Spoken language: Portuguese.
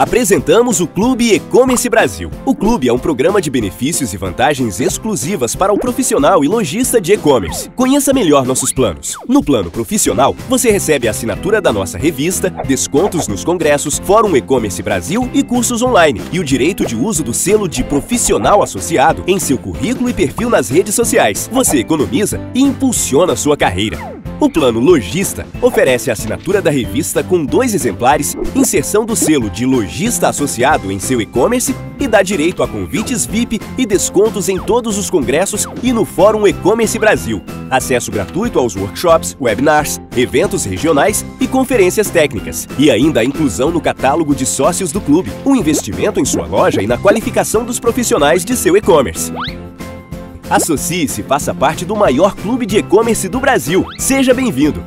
Apresentamos o Clube E-Commerce Brasil. O clube é um programa de benefícios e vantagens exclusivas para o profissional e lojista de e-commerce. Conheça melhor nossos planos. No plano profissional, você recebe a assinatura da nossa revista, descontos nos congressos, Fórum E-Commerce Brasil e cursos online, e o direito de uso do selo de profissional associado em seu currículo e perfil nas redes sociais. Você economiza e impulsiona sua carreira. O plano Logista oferece a assinatura da revista com dois exemplares, inserção do selo de lojista associado em seu e-commerce e dá direito a convites VIP e descontos em todos os congressos e no Fórum E-Commerce Brasil. Acesso gratuito aos workshops, webinars, eventos regionais e conferências técnicas. E ainda a inclusão no catálogo de sócios do clube, um investimento em sua loja e na qualificação dos profissionais de seu e-commerce. Associe-se e faça parte do maior clube de e-commerce do Brasil. Seja bem-vindo!